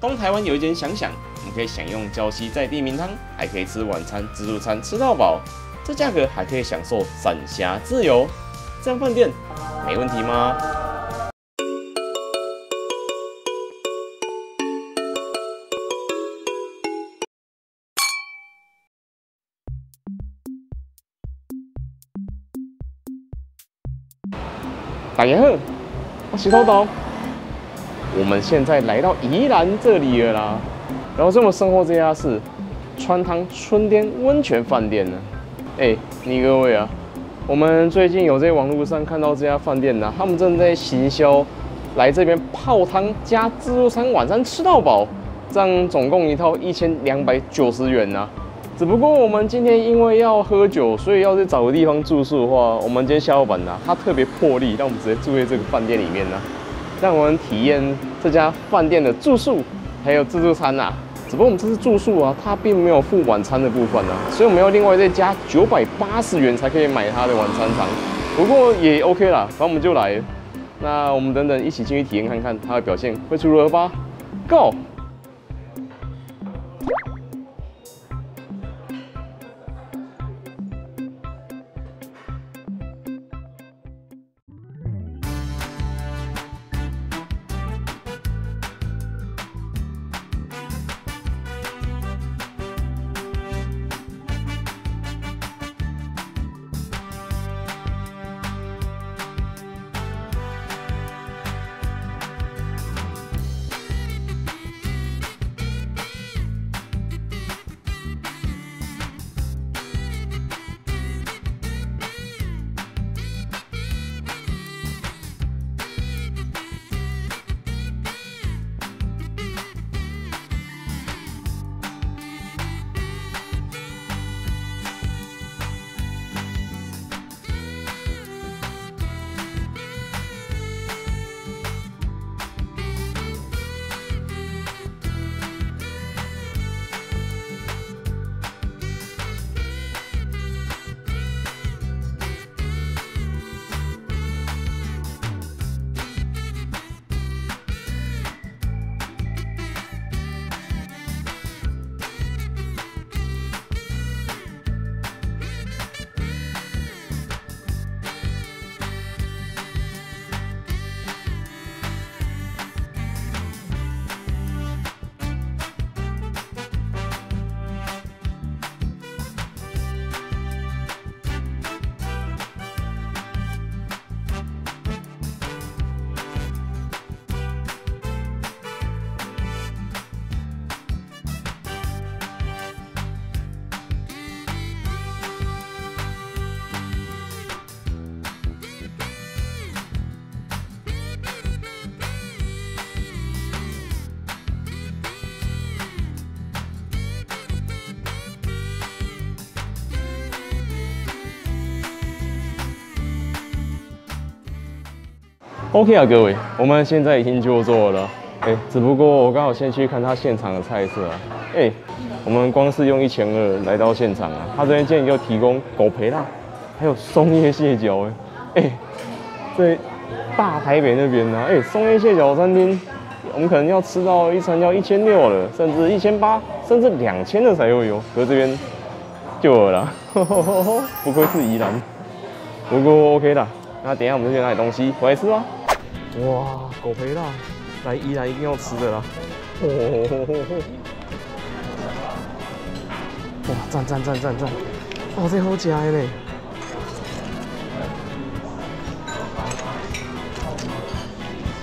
东台湾有一间想想，我们可以享用礁溪在地名汤，还可以吃晚餐自助餐吃到饱，这价格还可以享受闪霞自由，这样饭店没问题吗？大家好，我是豆豆。我们现在来到宜兰这里了啦。然后这么生活这家是川汤春天温泉饭店呢。哎，你各位啊，我们最近有在网络上看到这家饭店呢，他们正在行销来这边泡汤加自助餐，晚餐吃到饱，这样总共一套一千两百九十元呢。只不过我们今天因为要喝酒，所以要去找个地方住宿的话，我们今天夏老板呢，他特别破例，让我们直接住在这个饭店里面呢，让我们体验这家饭店的住宿还有自助餐呐。只不过我们这次住宿啊，它并没有付晚餐的部分呢，所以我们要另外再加九百八十元才可以买它的晚餐房。不过也 OK 啦，反正我们就来。那我们等等一起进去体验看看它的表现会出如何吧。Go！OK 啊，各位，我们现在已经就座了。哎，只不过我刚好先去看他现场的菜色啊。哎，我们光是用一千二来到现场啊，他这边竟然就提供狗培辣，还有松叶蟹脚。哎，哎，在大台北那边呢，哎，松叶蟹脚餐厅，我们可能要吃到一餐要一千六了，甚至一千八，甚至两千的才会有。可是这边就有了，不愧是宜兰。不过 OK 的，那等下我们就去拿点东西回来吃吧。哇，狗培辣，来宜兰一定要吃的啦！哇，赞赞赞赞赞！哇，这好吃的嘞！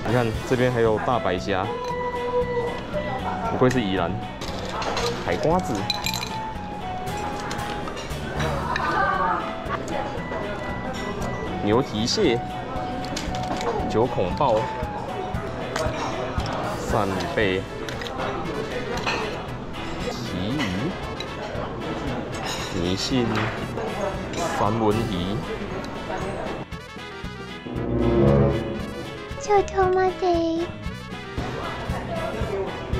你看这边还有大白虾，不愧是宜兰。海瓜子，牛蹄蟹。九孔鲍、扇贝、旗鱼、迷信、三文鱼、臭臭妈的、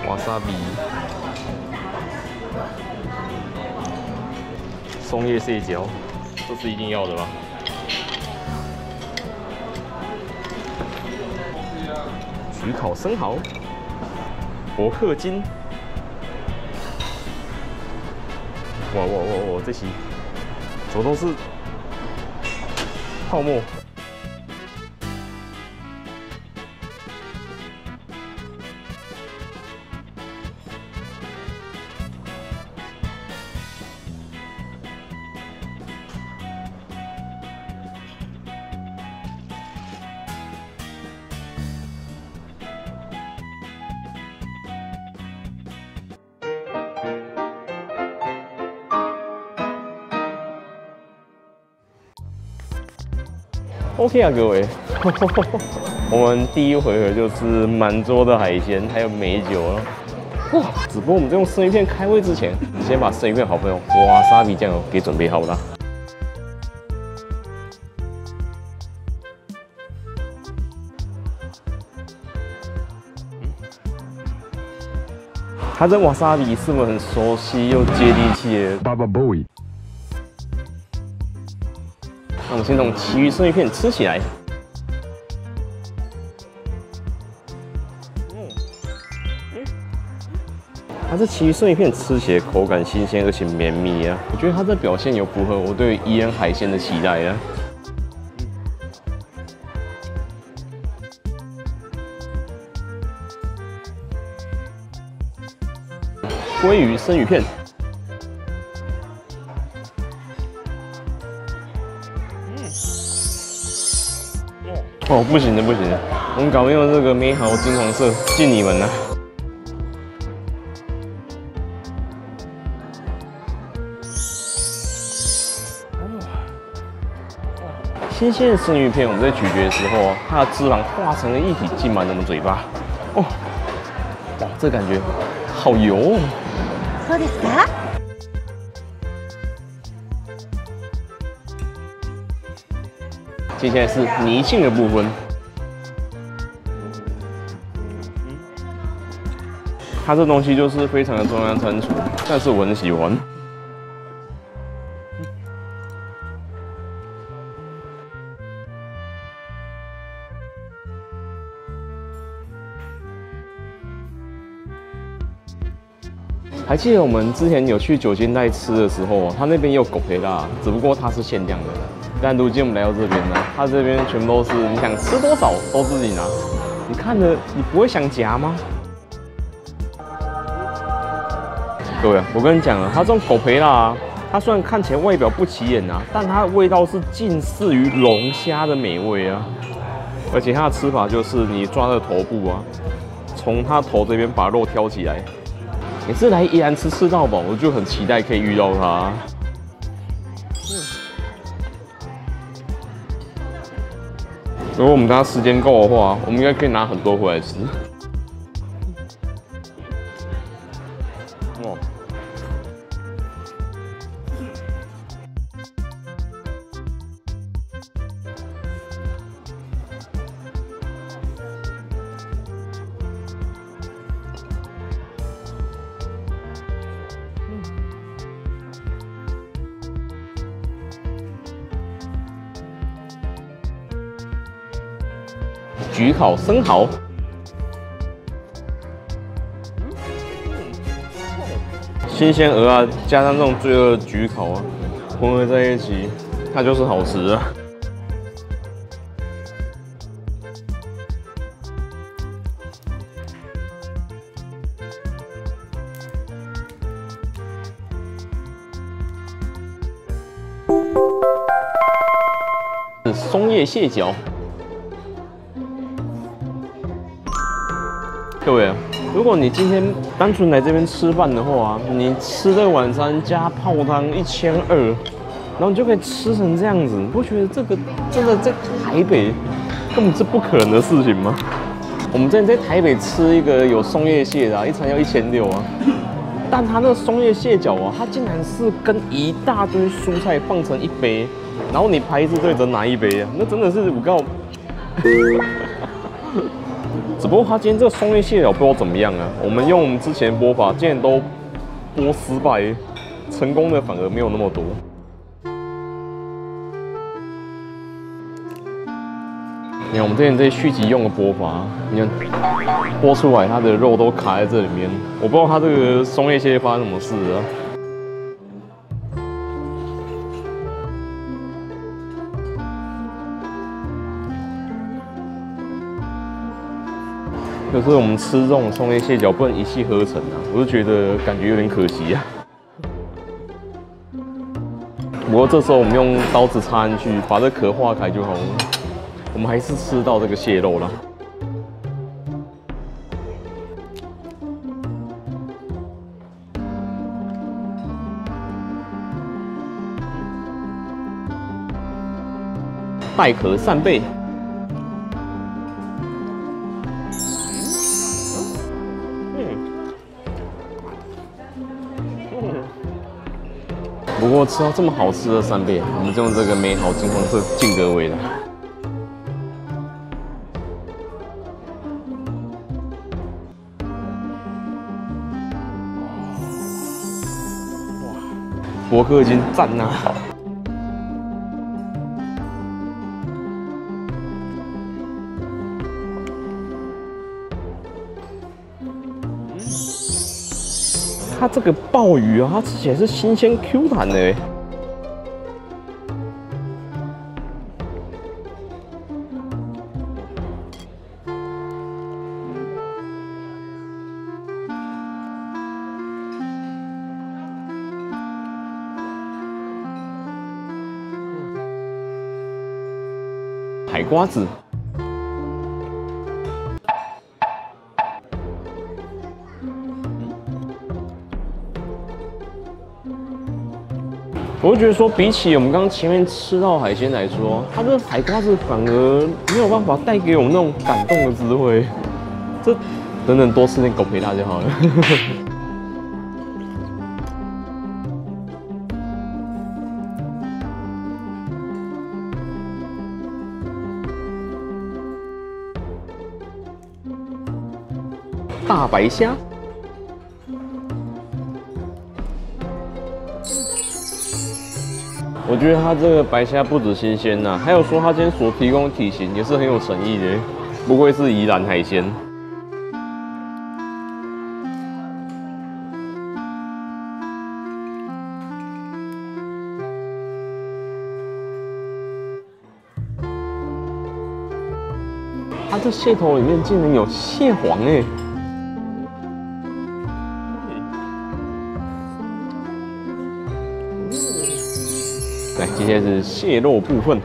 瓦萨比、松叶蟹脚，这是一定要的吧？鱼烤生蚝，薄荷金。哇哇哇哇！这些怎么都是泡沫？OK 啊，各位，我们第一回合就是满桌的海鲜，还有美酒了。哇！只不过我们在用生鱼片开胃之前，先把生鱼片好朋友哇沙比酱油给准备好了。它这瓦萨比是不是很熟悉又接地气？Baba Boy。我们先从其余生鱼片吃起来。它这其余生鱼片吃起来口感新鲜而且绵密啊！我觉得它这表现有符合我对伊人海鲜的期待啊。鲑鱼生鱼片。哦，不行的，不行的，我们搞没有这个美好金黄色，敬你们了。新鲜的生鱼片，我们在咀嚼的时候，它的脂肪化成了一体，浸满我们嘴巴。哦，哇，这感觉好油。そ接下来是泥性的部分，它这东西就是非常的中央餐厨，但是我很喜欢。还记得我们之前有去酒精带吃的时候，他那边也有狗培拉，只不过它是限量的。但如今我们来到这边呢，它这边全部都是你想吃多少都自己拿。你看着你不会想夹吗？各位，我跟你讲啊，它这种狗培拉，它虽然看起来外表不起眼啊，但它的味道是近似于龙虾的美味啊。而且它的吃法就是你抓着头部啊，从它头这边把肉挑起来。每次来宜兰吃吃到饱，我就很期待可以遇到它。如果我们家时间够的话，我们应该可以拿很多回来吃。焗烤生蚝，新鲜鹅啊，加上这种罪恶焗烤啊，混合在一起，它就是好吃啊！松叶蟹脚。各位，如果你今天单纯来这边吃饭的话，你吃这个晚餐加泡汤一千二，然后你就可以吃成这样子，你不觉得这个真的在台北根本是不可能的事情吗？我们之前在台北吃一个有松叶蟹的，啊一餐要一千六啊，但它那松叶蟹脚啊，它竟然是跟一大堆蔬菜放成一杯，然后你排一次队只拿一杯啊，那真的是我告。不过他今天这个松叶蟹脚不知道怎么样啊？我们用我们之前播法，竟然都播失败，成功的反而没有那么多。你看我们之前这些续集用的剥法，你看剥出来它的肉都卡在这里面，我不知道它这个松叶蟹发生什么事啊。可是我们吃这种松叶蟹脚不能一气呵成啊，我就觉得感觉有点可惜啊。不过这时候我们用刀子插进去，把这壳化开就好了。我们还是吃到这个蟹肉了。带壳扇贝。不过吃到这么好吃的扇贝，我们就用这个美好金黄色敬各位了。哇，博客已经赞呐！这个鲍鱼啊，它吃起来是新鲜 Q 弹的。海瓜子。我就觉得说，比起我们刚刚前面吃到海鲜来说，它这海瓜子反而没有办法带给我们那种感动的滋味。这等等多吃点狗皮辣就好了。大白虾。我觉得它这个白虾不止新鲜呐，还有说它今天所提供的体型也是很有诚意的，不愧是宜兰海鲜。它这蟹头里面竟然有蟹黄哎！来，今天是蟹肉部分。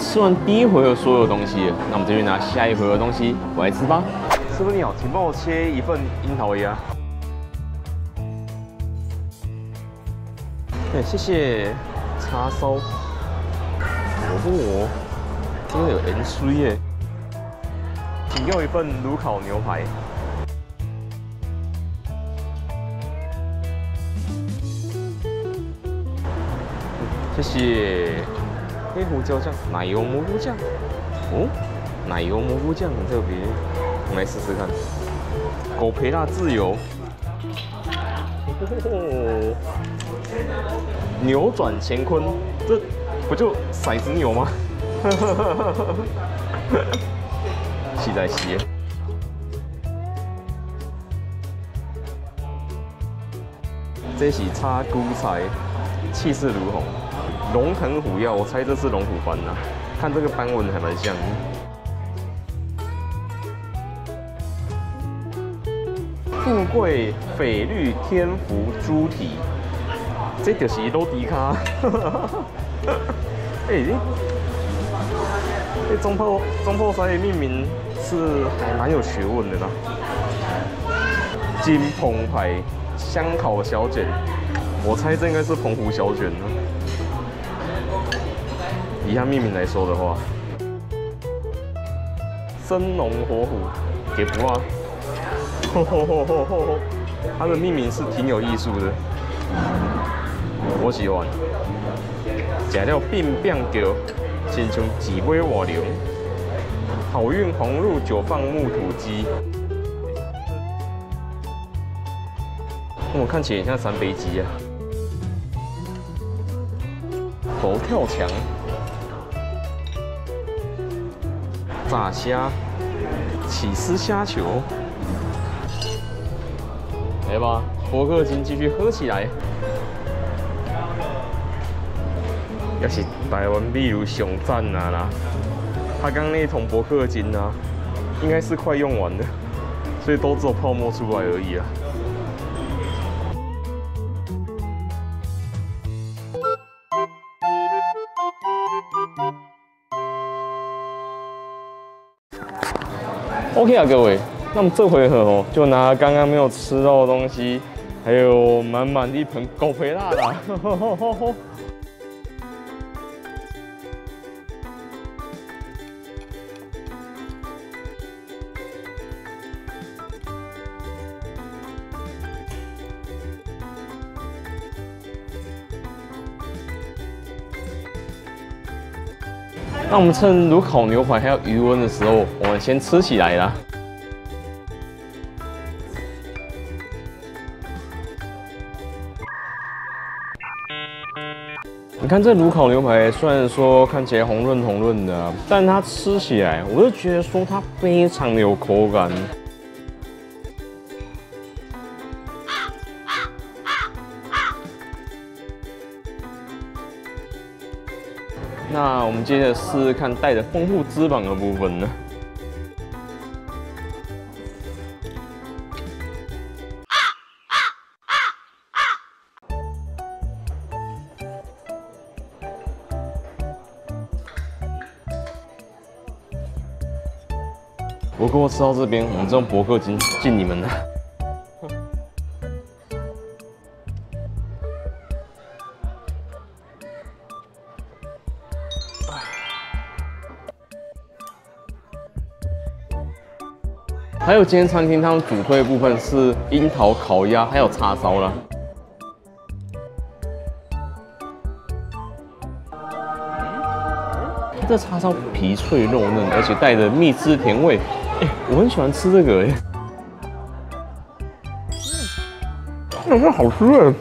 吃完第一回合所有东西，那我们这边拿下一回合东西我来吃吧。师傅你好，请帮我切一份樱桃鸭。对，谢谢。叉烧。哦，这个有盐水耶。请给我一份炉烤牛排。谢谢。黑胡椒酱、奶油蘑菇酱。哦，奶油蘑菇酱很特别，我们来试试看。狗皮辣自由。扭转乾坤，这不就骰子扭吗？气在吸。这是叉菇菜，气势如虹。龙腾虎跃，我猜这是龙虎斑呐，看这个斑纹还蛮像。富贵翡绿天福猪蹄，这就是罗迪卡。哎，这中破中破赛的命名是还蛮有学问的啦。金澎牌香烤小卷，我猜这应该是澎湖小卷呢。以它命名来说的话，生龙活虎，给不啊？它的命名是挺有艺术的，我喜欢。食了变变叫，亲像几杯瓦凉。好运红入九放木土鸡。我看起来像三杯鸡啊。佛跳墙。炸虾。起司虾球。来吧，博客金继续喝起来。要是台湾比如上赞啊啦，他刚那桶博客金啊，应该是快用完了，所以都只有泡沫出来而已啊。OK 啊，各位。那么这回合哦，就拿刚刚没有吃到的东西，还有满满的一盆狗肥辣啦。那我们趁炉烤牛排还有余温的时候，我们先吃起来啦。你看这炉烤牛排，虽然说看起来红润红润的，但它吃起来，我就觉得说它非常的有口感。接着试试看带着丰富脂肪的部分呢。我跟我吃到这边，我们这种博客金敬你们了。还有今天餐厅他们主推的部分是樱桃烤鸭，还有叉烧啦。这叉烧皮脆肉嫩，而且带着蜜汁甜味。我很喜欢吃这个，哎，那是好吃哎。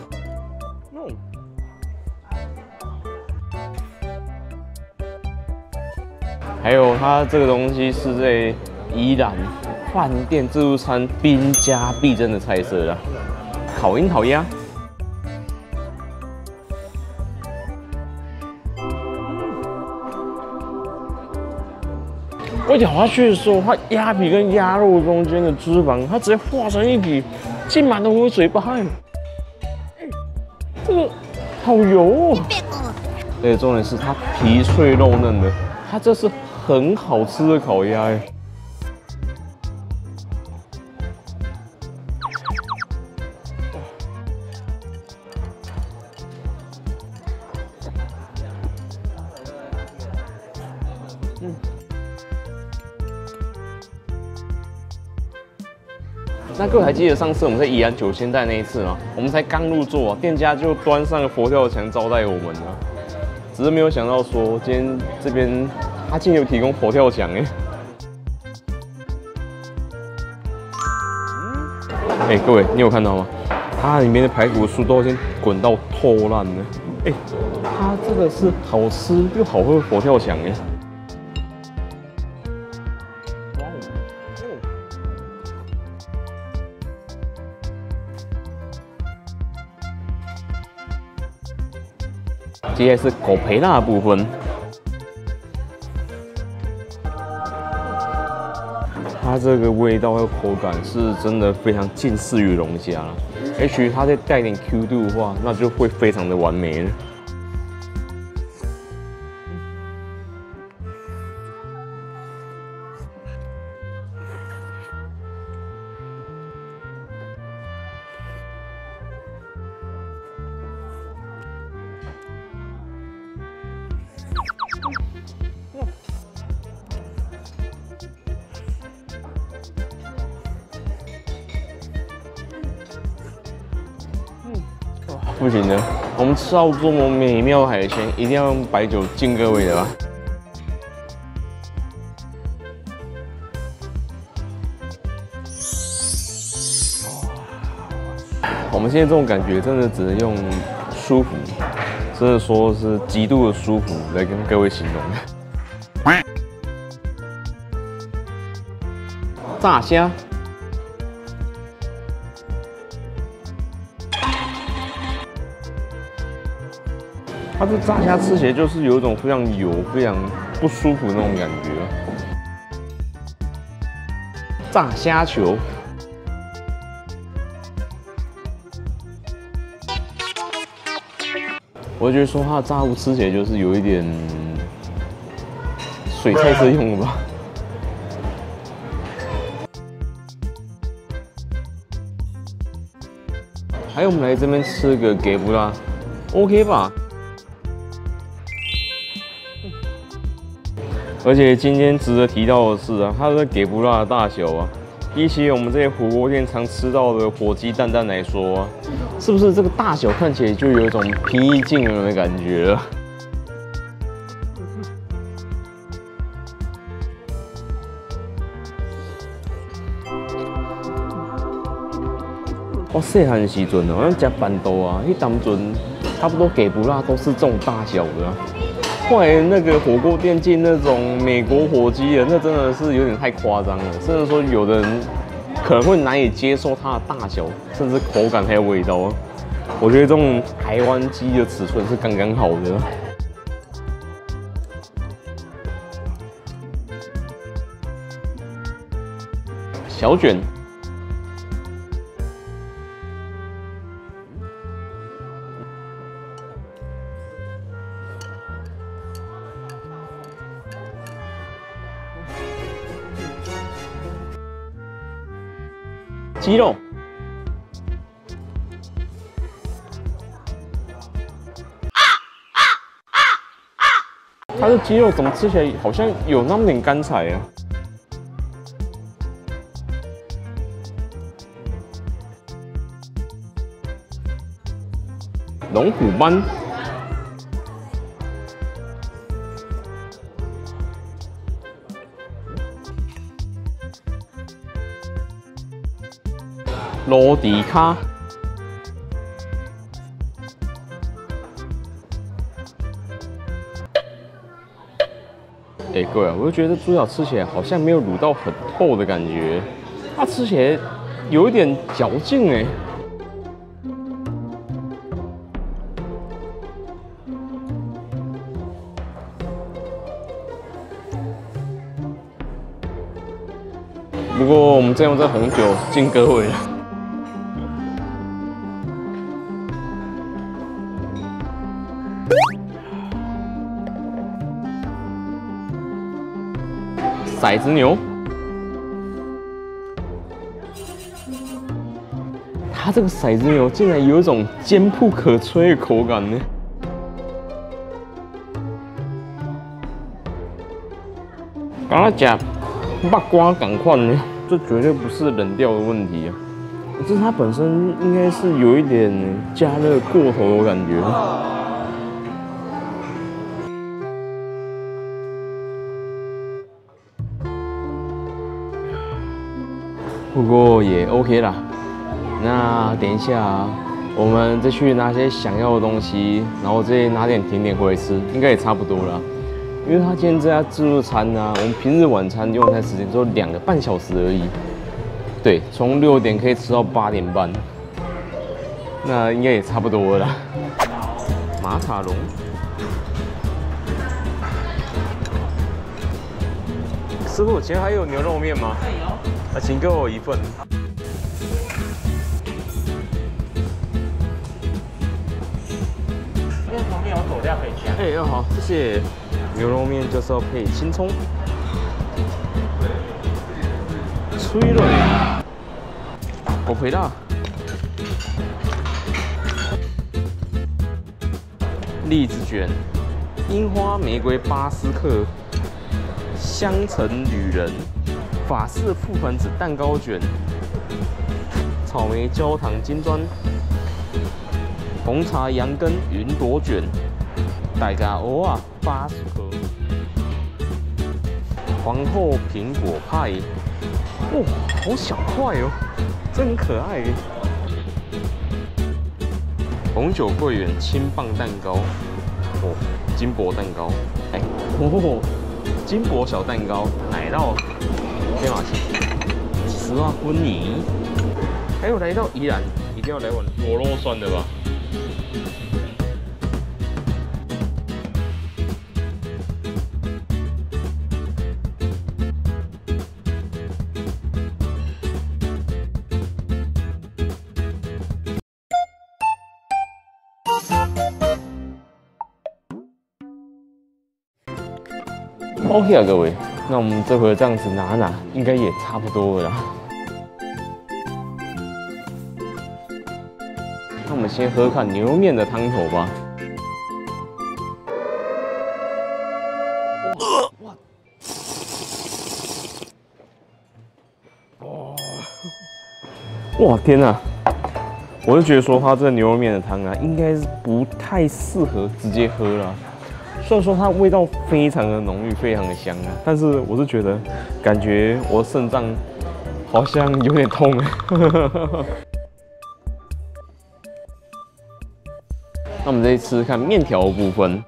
还有它这个东西是在宜兰饭店自助餐兵家必争的菜色啊，烤樱桃鸭。我咬下去的时候，它鸭皮跟鸭肉中间的脂肪，它直接化成一体，浸满了我嘴巴。这个好油哦！而且重点是它皮脆肉嫩的，它这是很好吃的烤鸭哎。各位还记得上次我们在宜安九千代那一次吗？我们才刚入座，店家就端上了佛跳墙招待我们了。只是没有想到说，今天这边他竟有提供佛跳墙哎！哎，各位，你有看到吗？它里面的排骨酥都已经滚到透烂了。哎，它这个是好吃又好喝的佛跳墙哎！接下来是狗培辣的部分，它这个味道和口感是真的非常近似于龙虾了。H 它再带点 Q 度的话，那就会非常的完美了。吃到这么美妙的海鲜，一定要用白酒敬各位的吧。我们现在这种感觉，真的只能用舒服，真的说是极度的舒服来跟各位形容。炸虾。这炸虾吃起来就是有一种非常油、非常不舒服那种感觉。炸虾球，我觉得说它炸物吃起来就是有一点水菜色用的吧。还有我们来这边吃个给不啦？OK 吧？而且今天值得提到的是啊，它的给不辣的大小啊，比起我们这些火锅店常吃到的火鸡蛋蛋来说，是不是这个大小看起来就有一种平易近人的感觉了？我细汉时阵哦，咱吃板豆啊，迄当阵差不多给不辣都是这种大小的。后来那个火锅店进那种美国火鸡的，那真的是有点太夸张了。甚至说有的人可能会难以接受它的大小，甚至口感还有味道。我觉得这种台湾鸡的尺寸是刚刚好的。小卷。鸡肉，它的鸡肉怎么吃起来好像有那么点干柴啊？龙虎斑。罗迪卡，哎，各位，我就觉得猪脚吃起来好像没有卤到很透的感觉，它吃起来有一点嚼劲哎。不过我们再用这红酒敬各位。骰子牛，它这个骰子牛竟然有一种坚不可摧的口感呢！刚刚讲八瓜赶快呢，这绝对不是冷掉的问题啊，这是它本身应该是有一点加热过头的感觉。不过也 OK 啦。那等一下，我们再去拿些想要的东西，然后再拿点甜点回来吃，应该也差不多了。因为他今天这家自助餐呢，我们平日晚餐用餐时间只有两个半小时而已。对，从六点可以吃到八点半，那应该也差不多了。马卡龙，师傅，前还有牛肉面吗？啊，请给我一份。面旁边有佐料可以加。哎，好，谢谢。牛肉面就是要配青葱。脆了。我回到。栗子卷。樱花玫瑰巴斯克、香橙女人、法式覆盆子蛋糕卷、草莓焦糖金砖、红茶羊羹云朵卷、大家偶尔巴斯克、皇后苹果派。哇，好小块哦，真可爱。红酒桂圆青棒蛋糕，哦，金箔蛋糕，哎，哦，金箔小蛋糕，奶酪，天马行，丝袜婚礼，还有来到宜兰，一定要来碗螺肉酸的吧。OK 啊，各位，那我们这回这样子拿拿，应该也差不多了。那我们先喝看牛肉面的汤头吧。哇！哇！天哪！我就觉得说，它这个牛肉面的汤啊，应该是不太适合直接喝了。虽然说它味道非常的浓郁，非常的香啊，但是我是觉得，感觉我肾脏好像有点痛。那我们再吃吃看面条部分，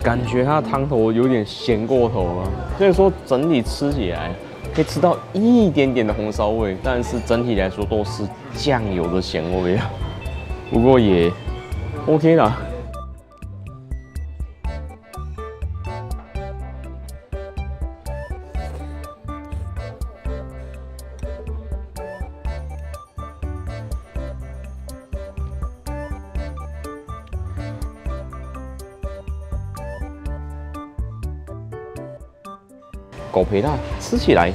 感觉它的汤头有点咸过头了，所以说整体吃起来。可以吃到一点点的红烧味，但是整体来说都是酱油的咸味啊。不过也 OK 啦。狗皮辣吃起来。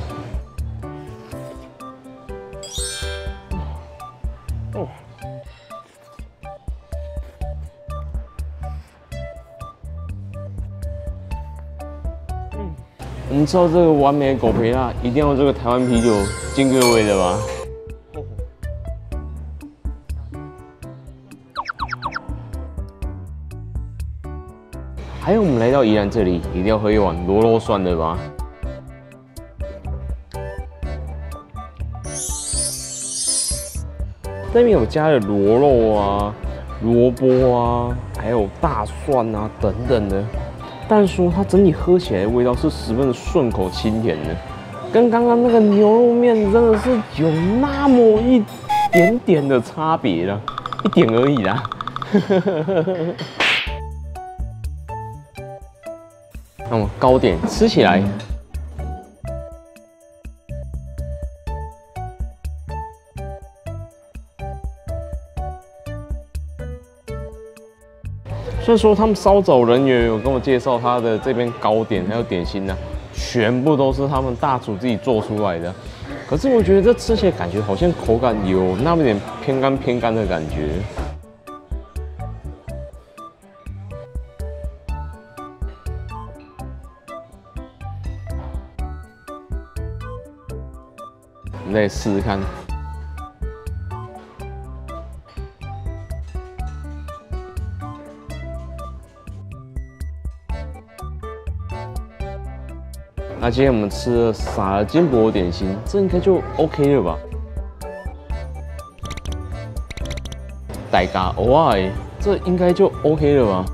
你知道这个完美的狗皮辣，一定要这个台湾啤酒敬各位的吧。还有我们来到宜兰这里，一定要喝一碗螺肉酸的吧。这边有加了螺肉啊、萝卜啊，还有大蒜啊等等的。但说它整体喝起来的味道是十分的顺口清甜的，跟刚刚那个牛肉面真的是有那么一点点的差别了，一点而已啦。那么糕点吃起来，虽然说他们烧走人员有跟我介绍他的这边糕点还有点心呢，全部都是他们大厨自己做出来的，可是我觉得这吃起来感觉好像口感有那么点偏干偏干的感觉。我们再试试看。那今天我们吃了撒了金箔点心，这应该就 OK 了吧？大家偶尔，这应该就 OK 了吧？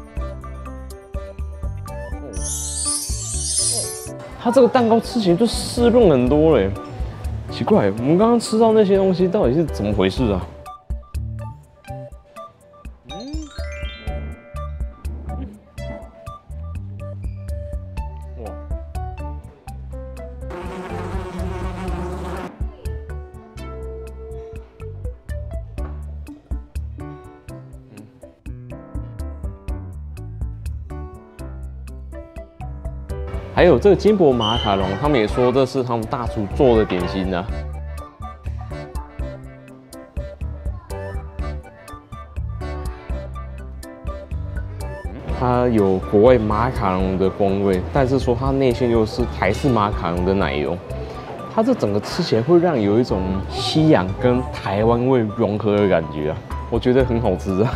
它这个蛋糕吃起来就湿润很多嘞。奇怪，我们刚刚吃到那些东西到底是怎么回事啊？还有这个金箔马卡龙，他们也说这是他们大厨做的点心啊。它有国外马卡龙的风味，但是说它内馅又是台式马卡龙的奶油，它这整个吃起来会让有一种西洋跟台湾味融合的感觉啊，我觉得很好吃啊。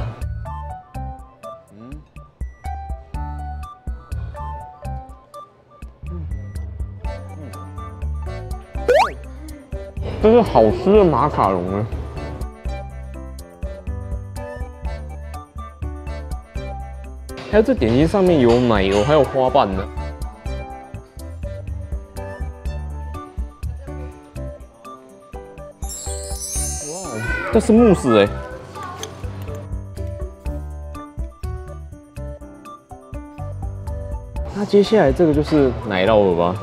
好吃的马卡龙啊！还有这点心上面有奶油，还有花瓣呢。哇，这是慕斯哎。那接下来这个就是奶酪了吧？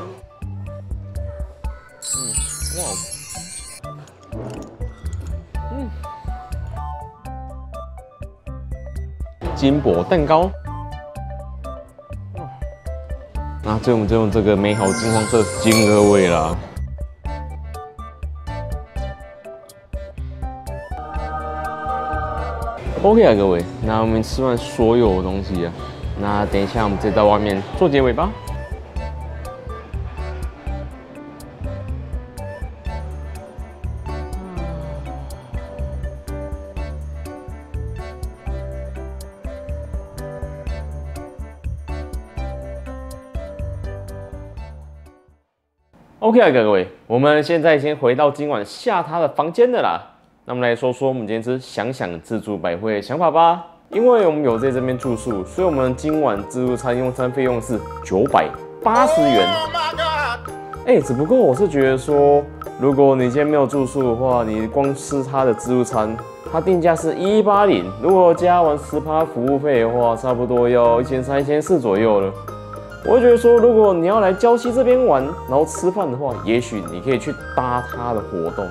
金箔蛋糕。那最后我们就用这个美好金黄色金鹅味啦。OK 啊，各位，那我们吃完所有东西啊，那等一下我们再到外面做结尾吧。OK 啊，各位，我们现在先回到今晚下榻的房间的啦。那我们来说说我们今天吃想想自助百汇的想法吧。因为我们有在这边住宿，所以我们今晚自助餐用餐费用是九百八十元。哎，只不过我是觉得说，如果你今天没有住宿的话，你光吃它的自助餐，它定价是一八零，如果加完十趴服务费的话，差不多要一千三、一千四左右了。我觉得说，如果你要来礁溪这边玩，然后吃饭的话，也许你可以去搭他的活动。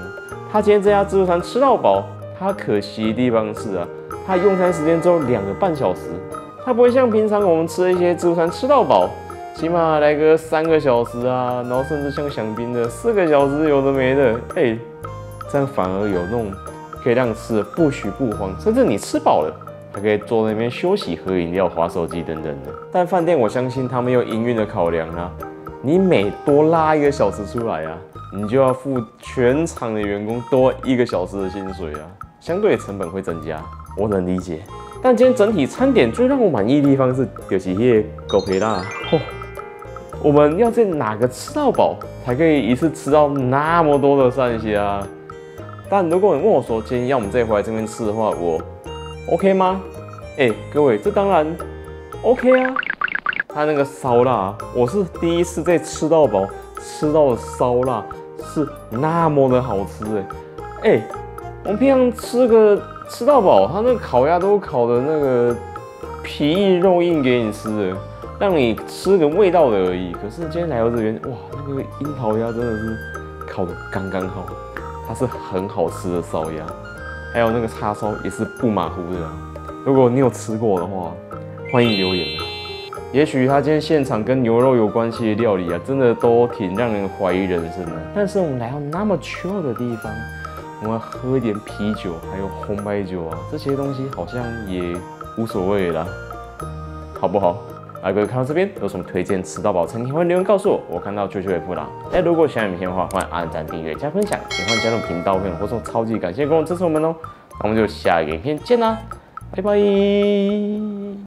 他今天这家自助餐吃到饱，他可惜的地方是啊，他用餐时间只有两个半小时，他不会像平常我们吃的一些自助餐吃到饱，起码来个三个小时啊，然后甚至像享宾的四个小时有的没的，哎，这样反而有那种可以让你吃的不许不慌，甚至你吃饱了。还可以坐在那边休息、喝饮料、划手机等等的。但饭店我相信他们有营运的考量啊，你每多拉一个小时出来啊，你就要付全场的员工多一个小时的薪水啊，相对成本会增加，我能理解。但今天整体餐点最让我满意的地方是就是些狗皮辣，嚯！我们要在哪个吃到饱才可以一次吃到那么多的蒜虾？但如果你问我说今天要我们再回来这边吃的话，我。OK 吗？哎，各位，这当然 OK 啊。它那个烧腊，我是第一次在吃到饱吃到的烧腊是那么的好吃哎。哎，我们平常吃个吃到饱，它那个烤鸭都烤的那个皮硬肉硬给你吃的，让你吃个味道的而已。可是今天来到这边，哇，那个樱桃鸭真的是烤的刚刚好，它是很好吃的烧鸭。还有那个叉烧也是不马虎的，如果你有吃过的话，欢迎留言。也许他今天现场跟牛肉有关系的料理啊，真的都挺让人怀疑人生的。但是我们来到那么 chill 的地方，我们喝一点啤酒，还有红白酒啊，这些东西好像也无所谓啦，好不好？来，各位看到这边有什么推荐吃到饱餐厅，欢迎留言告诉我，我看到就去回复啦。哎，如果喜欢影片的话，欢迎按赞、订阅、加分享，喜欢加入频道，或者超级感谢各位支持我们哦。那我们就下一个影片见啦，拜拜。